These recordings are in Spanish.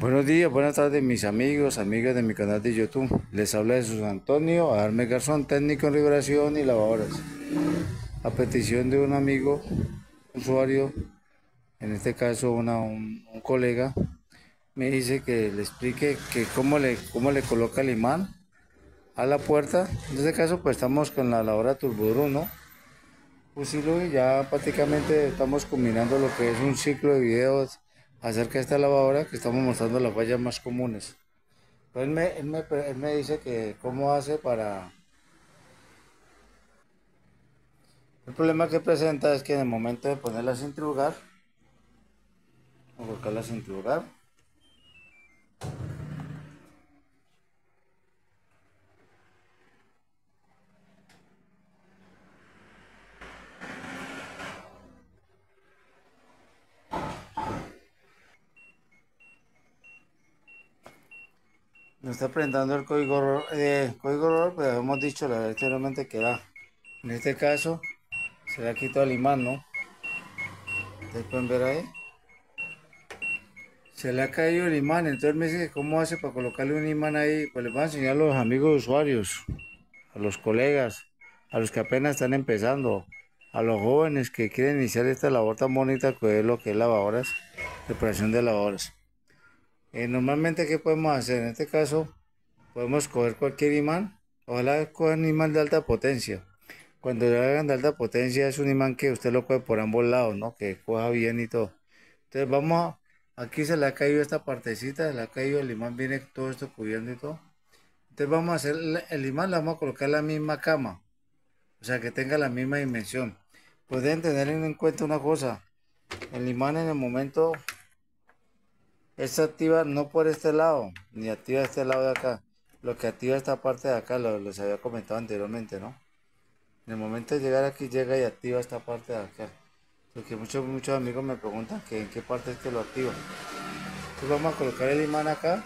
Buenos días, buenas tardes mis amigos, amigas de mi canal de YouTube. Les habla Jesús Antonio Arme Garzón, técnico en liberación y lavadoras. A petición de un amigo, usuario, en este caso una, un, colega, me dice que le explique que cómo le, cómo le coloca el imán a la puerta. En este caso pues estamos con la lavadora Turboduro, ¿no? Pusilo y ya prácticamente estamos combinando lo que es un ciclo de videos acerca de esta lavadora que estamos mostrando las fallas más comunes. Pues él, me, él, me, dice que cómo hace para... El problema que presenta es que en el momento de ponerla sin lugar, colocarla sin lugar, Nos está presentando el código eh, código error, pero hemos dicho anteriormente que da. En este caso, se le ha quitado el imán, ¿no? Ustedes pueden ver ahí. Se le ha caído el imán, entonces me dice cómo hace para colocarle un imán ahí. Pues les voy a enseñar a los amigos usuarios, a los colegas, a los que apenas están empezando, a los jóvenes que quieren iniciar esta labor tan bonita que es lo que es lavadoras, reparación de lavadoras. Eh, normalmente, ¿qué podemos hacer? En este caso, podemos coger cualquier imán. Ojalá cojan imán de alta potencia. Cuando lo hagan de alta potencia, es un imán que usted lo coge por ambos lados, ¿no? Que coja bien y todo. Entonces, vamos a... Aquí se le ha caído esta partecita, se le ha caído el imán, viene todo esto cubierto y todo. Entonces, vamos a hacer el imán, le vamos a colocar la misma cama. O sea, que tenga la misma dimensión. Pueden tener en cuenta una cosa. El imán en el momento esta activa no por este lado, ni activa este lado de acá. Lo que activa esta parte de acá, lo les había comentado anteriormente, ¿no? En el momento de llegar aquí, llega y activa esta parte de acá. Porque muchos, muchos amigos me preguntan que en qué parte es que lo activa. Entonces vamos a colocar el imán acá.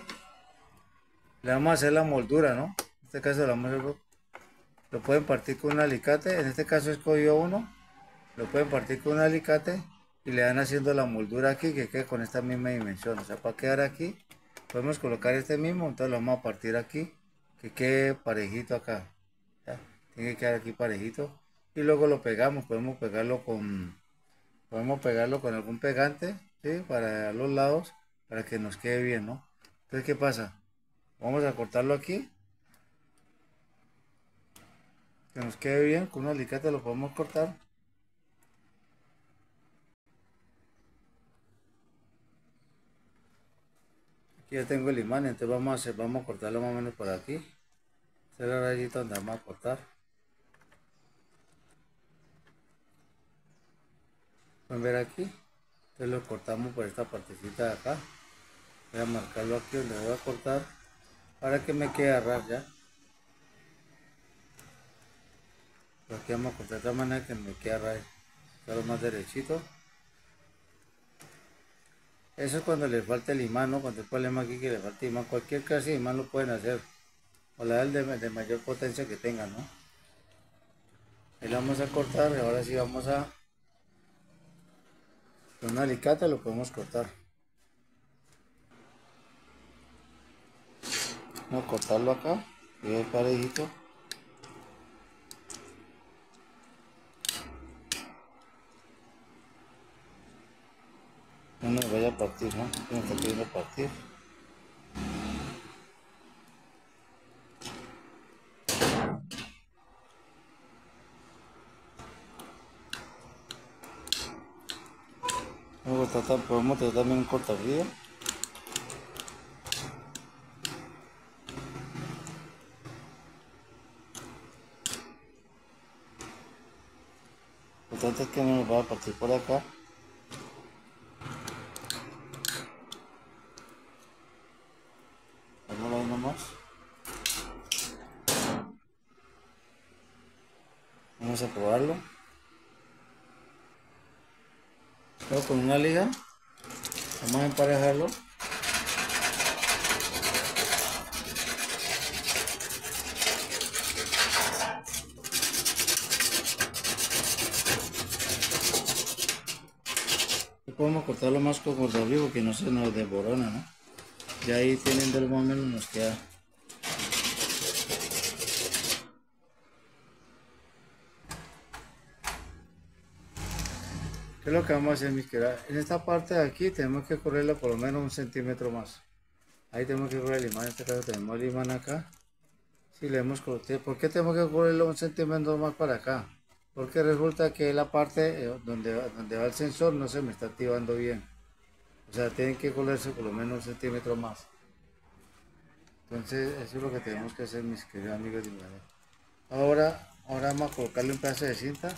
Le vamos a hacer la moldura, ¿no? En este caso lo vamos a hacer, lo pueden partir con un alicate. En este caso escogió uno. Lo pueden partir con un alicate y le van haciendo la moldura aquí que quede con esta misma dimensión. O sea, para quedar aquí, podemos colocar este mismo, entonces lo vamos a partir aquí, que quede parejito acá. Tiene que quedar aquí parejito. Y luego lo pegamos, podemos pegarlo con, podemos pegarlo con algún pegante, ¿sí? Para los lados, para que nos quede bien, ¿no? Entonces, ¿qué pasa? Vamos a cortarlo aquí. Que nos quede bien, con un alicate lo podemos cortar. Ya tengo el imán, entonces vamos a hacer, vamos a cortarlo más o menos por aquí. Esta es la rayita donde vamos a cortar. Pueden ver aquí. Entonces lo cortamos por esta partecita de acá. Voy a marcarlo aquí donde voy a cortar. Para que me quede a ras ya. aquí vamos a cortar de esta manera que me quede a ras. Lo más derechito. Eso es cuando les falta el imán, ¿no? Cuando el problema aquí que le falta imán. Cualquier clase de imán lo pueden hacer. O la de, de mayor potencia que tengan, ¿no? Ahí lo vamos a cortar y ahora sí vamos a... Con un alicate lo podemos cortar. Vamos a cortarlo acá. Y el parejito. No me vaya a partir, ¿no? Me está pidiendo partir. A tratar, podemos tratar también un cortaría. Lo tanto es que no nos va a partir por acá. Vamos a probarlo. Luego con una liga vamos a emparejarlo. Podemos cortarlo más con cortable que no se nos devorona, ¿no? Ya ahí teniendo el momento nos queda. ¿Qué es lo que vamos a hacer, mis queridos? En esta parte de aquí tenemos que correrla por lo menos un centímetro más. Ahí tenemos que correr el imán, en este caso tenemos el imán acá. Si le hemos cortado, ¿por qué tenemos que correrlo un centímetro más para acá? Porque resulta que la parte eh, donde, donde va el sensor no se me está activando bien. O sea, tienen que correrse por lo menos un centímetro más. Entonces, eso es lo que tenemos que hacer, mis queridos amigos de Ahora, ahora vamos a colocarle un pedazo de cinta.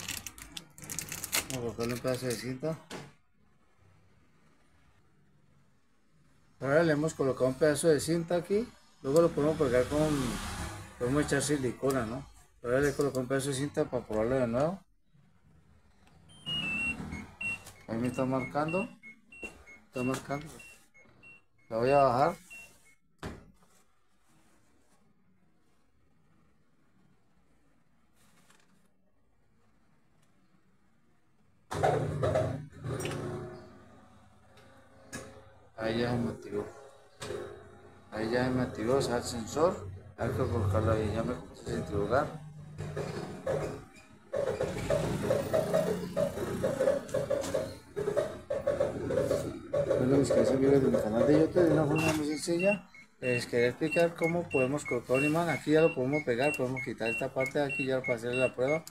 Vamos a colocarle un pedazo de cinta. Ahora le hemos colocado un pedazo de cinta aquí. Luego lo podemos pegar con... Podemos echar silicona, ¿no? Ahora le coloco un pedazo de cinta para probarlo de nuevo. Ahí me está marcando. Está marcando. La voy a bajar. Ahí ya se me activó. Ahí ya se me activó, el sensor. Hay que colocarlo ahí, ya me puse a centrifugar. Bueno, mis queridos amigos de mi canal de YouTube, de una forma muy sencilla, les quería explicar cómo podemos colocar un imán. Aquí ya lo podemos pegar, podemos quitar esta parte de aquí ya para hacer la prueba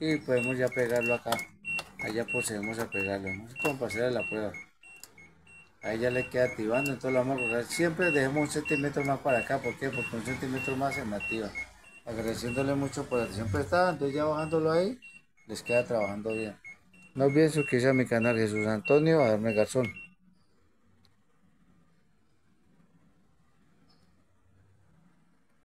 y podemos ya pegarlo acá. Allá procedemos a pegarlo, como para hacer la prueba. Ahí ya le queda activando, entonces lo vamos a colocar. Siempre dejemos un centímetro más para acá, ¿por qué? Porque un centímetro más se me activa. Agradeciéndole mucho por la atención prestada, entonces ya bajándolo ahí, les queda trabajando bien. No olviden suscribirse a mi canal Jesús Antonio Arme Garzón.